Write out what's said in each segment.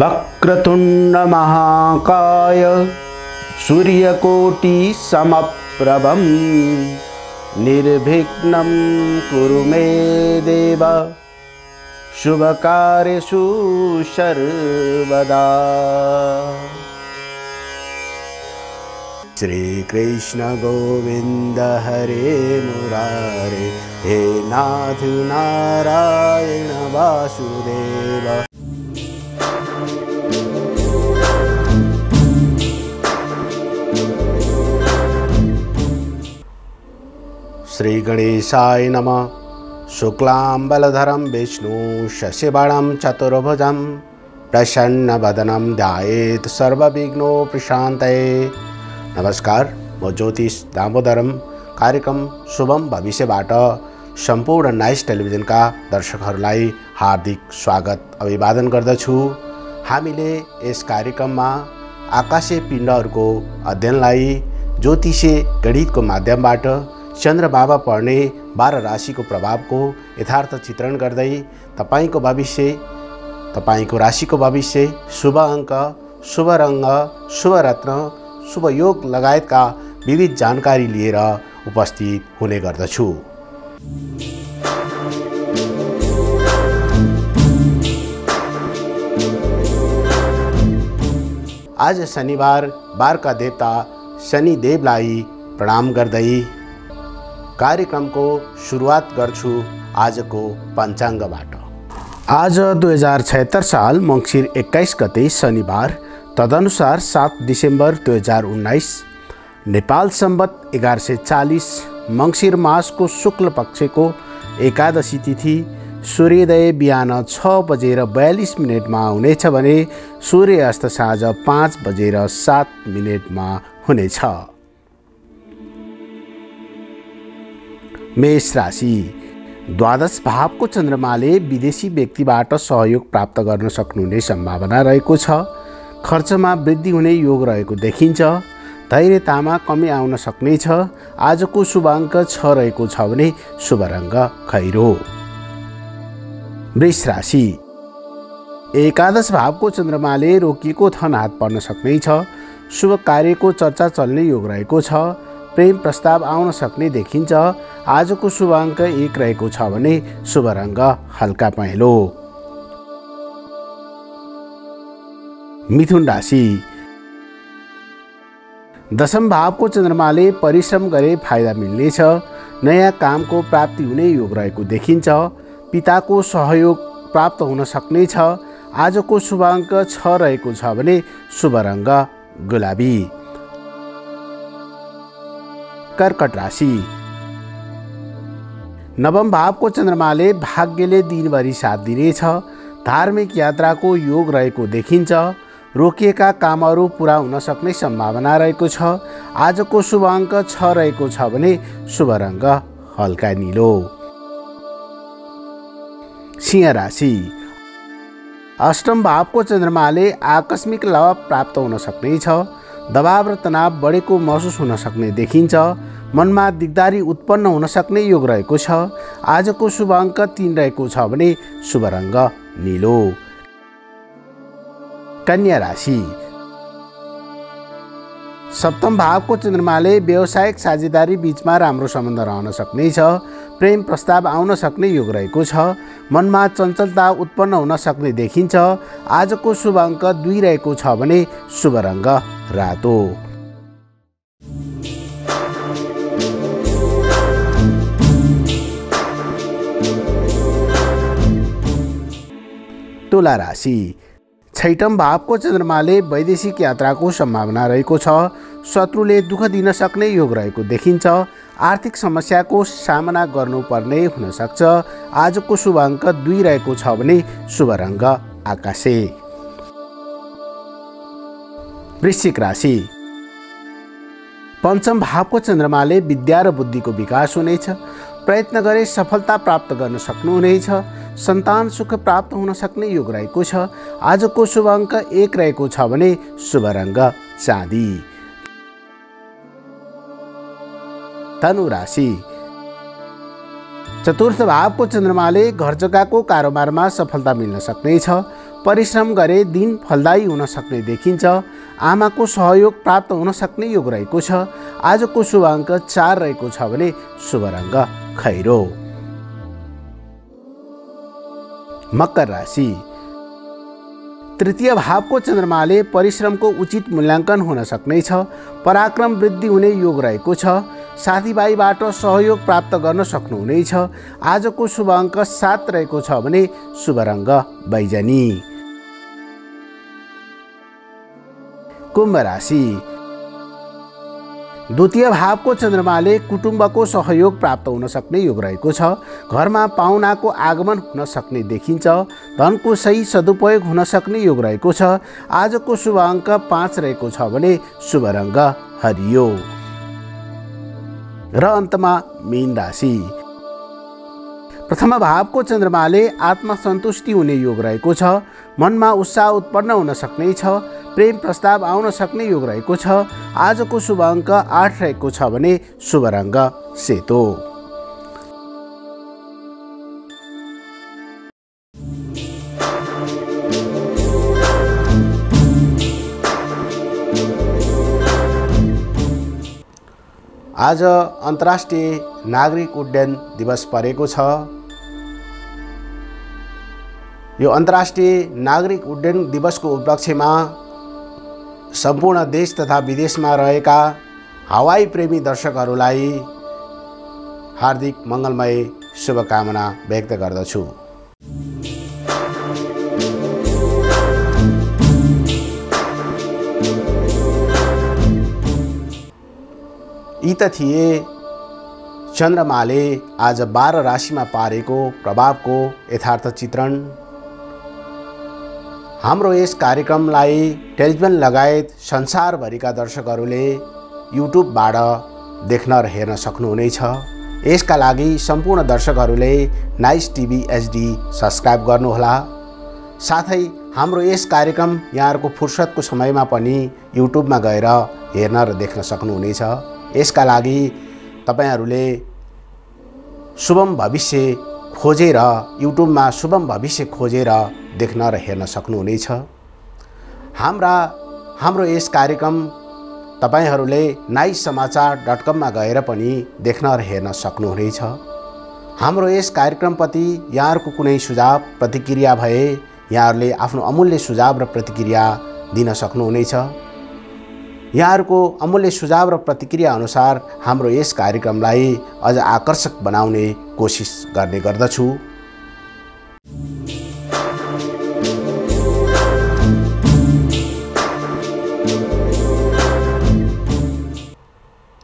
वक्रतुण्डमहाकाय सूर्यकोटिसमप्रभं निर्विघ्नं कुरु मे देव। शुभकार्येषु सर्वदा। श्रीकृष्ण गोविन्द हरे मुरारे हे नाथ नारायण वासुदेव। श्रीगणेशाय नमः। शुक्लाम्बलधरं विष्णु शशिवर्णं चतुर्भुजं प्रसन्नवदनं ध्यायेत् सर्वविघ्नोपशान्तये नमस्कार, म ज्योतिष दामोदरम कार्यक्रम शुभम भविष्यबाट सम्पूर्ण नाइस टेलिभिजनका दर्शकहरूलाई हार्दिक स्वागत, अभिवादन गर्दछु। हामीले यस कार्यक्रममा आकाशे पिण्डहरूको अध्ययनलाई ज्योतिषे गणितको माध्यमबाट चन्द्रबाबा पर्ने बाह्र राशिको प्रभावको यथार्थ चित्रण गर्दै तपाईँको भविष्य तपाईँको राशिको भविष्य शुभ अङ्क शुभ रङ्ग शुभ रत्न शुभ योग लगायतका विविध जानकारी लिएर उपस्थित हुने गर्दछु। आज शनिबार बारका देवता शनिदेवलाई प्रणाम गर्दै कार्यक्रमको सुरुवात गर्छु आजको पञ्चाङ्गबाट। आज दुई हजार छयत्तर साल मङ्सिर एक्काइस गते शनिबार तदनुसार सात डिसेम्बर दुई हजार उन्नाइस नेपाल सम्बत एघार सय चालिस मङ्सिर मासको शुक्ल पक्षको एकादशी तिथि सूर्योदय बिहान छ बजेर बयालिस मिनटमा हुनेछ भने सूर्यास्त साँझ पाँच बजेर सात मिनटमा हुनेछ। मेष राशि। द्वादश भावको चन्द्रमाले विदेशी व्यक्तिबाट सहयोग प्राप्त गर्न सक्नुहुने सम्भावना रहेको छ। खर्चमा वृद्धि हुने योग रहेको देखिन्छ। धैर्यतामा कमी आउन सक्नेछ आजको शुभ अङ्क छ रहेको छ भने शुभ रङ्ग खैरो। वृष राशि। एकादश भावको चन्द्रमाले रोकिएको थन हात पर्न सक्नेछ शुभ कार्यको चर्चा चल्ने योग रहेको छ। प्रेम प्रस्ताव आउन सक्ने देखिन्छ। आजको शुभ अङ्क एक रहेको छ भने शुभ रङ्ग हल्का पहेँलो। मिथुन राशि। दशम भावको चन्द्रमाले परिश्रम गरे फाइदा मिल्नेछ। नयाँ कामको प्राप्ति हुने योग रहेको देखिन्छ। पिताको सहयोग प्राप्त हुन सक्नेछ। आजको शुभ अङ्क छ रहेको छ भने शुभ रङ्ग गुलाबी। कर्कट राशि। नवम भावको चन्द्रमाले भाग्यले दिनभरि साथ दिनेछ। धार्मिक यात्राको योग रहेको देखिन्छ। रोकिएका कामहरू पुरा हुन सक्ने सम्भावना रहेको छ। आजको शुभ अङ्क छ रहेको छ भने शुभ रङ्ग हल्का निलो। सिंह राशि। अष्टम भावको चन्द्रमाले आकस्मिक लाभ प्राप्त हुन सक्नेछ। दबाव र तनाव बढेको महसुस हुन सक्ने देखिन्छ। मनमा दिगदारी उत्पन्न हुन सक्ने योग रहेको छ। आजको शुभ अङ्क तिन रहेको छ भने शुभ रङ्ग निलो। कन्या राशि। सप्तम भावको चन्द्रमाले व्यावसायिक साझेदारी बिचमा राम्रो सम्बन्ध रहन सक्नेछ। प्रेम प्रस्ताव आउन सक्ने योग रहेको छ। मनमा चञ्चलता उत्पन्न हुन सक्ने देखिन्छ। आजको शुभ अङ्क दुई रहेको छ भने शुभ रङ्ग रातो। तुला राशि। छैटम भावको चन्द्रमाले वैदेशिक यात्राको सम्भावना रहेको छ। शत्रुले दुःख दिन सक्ने योग रहेको देखिन्छ। आर्थिक समस्याको सामना गर्नुपर्ने हुनसक्छ। आजको शुभ अङ्क दुई रहेको छ भने शुभ रङ्ग आकाशे। वृश्चिक राशि। पञ्चम भावको चन्द्रमाले विद्या र बुद्धिको विकास हुनेछ। प्रयत्न गरे सफलता प्राप्त गर्न सक्नुहुनेछ। सन्तान सुख प्राप्त हुन सक्ने योग रहेको छ। आजको शुभ अङ्क एक रहेको छ भने शुभ रङ्ग चाँदी। धनु राशि चतुर्थ भावको चन्द्रमाले घर जग्गाको कारोबारमा सफलता मिल्न सक्नेछ। परिश्रम गरे दिन फलदायी हुन सक्ने देखिन्छ। आमाको सहयोग प्राप्त हुन सक्ने योग रहेको छ। आजको शुभ अङ्क चार रहेको छ भने शुभ रङ्ग खैरो। मकर राशि। तृतीय भावको चन्द्रमाले परिश्रमको उचित मूल्याङ्कन हुन सक्नेछ। पराक्रम वृद्धि हुने योग रहेको छ। साथीभाइबाट सहयोग प्राप्त गर्न सक्नुहुनेछ। आजको शुभ अङ्क सात रहेको छ भने शुभ रङ्ग बैजनी। कुम्भ राशि। द्वितीय भावको चन्द्रमाले कुटुम्बको सहयोग प्राप्त हुन सक्ने योग रहेको छ। घरमा पाहुनाको आगमन हुन सक्ने देखिन्छ। धनको सही सदुपयोग हुन सक्ने योग रहेको छ। आजको शुभ अङ्क पाँच रहेको छ भने शुभ रङ्ग हरियो। र अन्तमा मीन राशि। प्रथम भावको चन्द्रमाले आत्मसन्तुष्टि हुने योग रहेको छ। मनमा उत्साह उत्पन्न हुन सक्नेछ प्रेम प्रस्ताव आउन सक्ने योग रहेको छ। आजको शुभ अङ्क आठ रहेको छ भने शुभ रङ्ग सेतो। आज अन्तर्राष्ट्रिय नागरिक उड्डयन दिवस परेको छ। यो अन्तर्राष्ट्रिय नागरिक उड्डयन दिवसको उपलक्ष्यमा सम्पूर्ण देश तथा विदेशमा रहेका हवाई प्रेमी दर्शकहरूलाई हार्दिक मङ्गलमय शुभकामना व्यक्त गर्दछु। यी त थिए। चन्द्रमाले आज बाह्र राशिमा पारेको प्रभावको यथार्थ चित्रण। हाम्रो यस कार्यक्रमलाई टेलिभिजन लगायत संसारभरिका दर्शकहरूले युट्युबबाट देख्न र हेर्न सक्नुहुनेछ। यसका लागि सम्पूर्ण दर्शकहरूले नाइस टिभी एचडी सब्सक्राइब गर्नुहोला। साथै हाम्रो यस कार्यक्रम यहाँहरूको फुर्सदको समयमा पनि युट्युबमा गएर हेर्न र देख्न सक्नुहुनेछ। यसका लागि तपाईँहरूले शुभम भविष्य खोजेर युट्युबमा शुभम भविष्य खोजेर देख्न र हेर्न सक्नुहुनेछ। हाम्रा हाम्रो यस कार्यक्रम तपाईँहरूले नाइस समाचार डट कममा गएर पनि देख्न र हेर्न सक्नुहुनेछ। हाम्रो यस कार्यक्रमप्रति यहाँहरूको कुनै सुझाव प्रतिक्रिया भए यहाँहरूले आफ्नो अमूल्य सुझाव र प्रतिक्रिया दिन सक्नुहुनेछ। यहाँहरूको अमूल्य सुझाव र प्रतिक्रिया अनुसार हाम्रो यस कार्यक्रमलाई अझ आकर्षक बनाउने कोसिस गर्ने गर्दछु।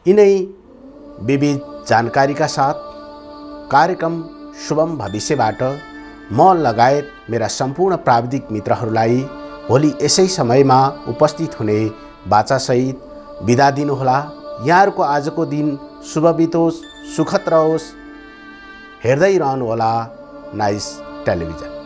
यिनै विविध जानकारीका साथ कार्यक्रम शुभम भविष्यबाट म लगायत मेरा सम्पूर्ण प्राविधिक मित्रहरूलाई भोलि यसै समयमा उपस्थित हुने बाचासहित बिदा दिनुहोला। यहाँहरूको आजको दिन शुभ बितोस् सुखद रहोस्। हेर्दै रहनुहोला नाइस टेलिभिजन।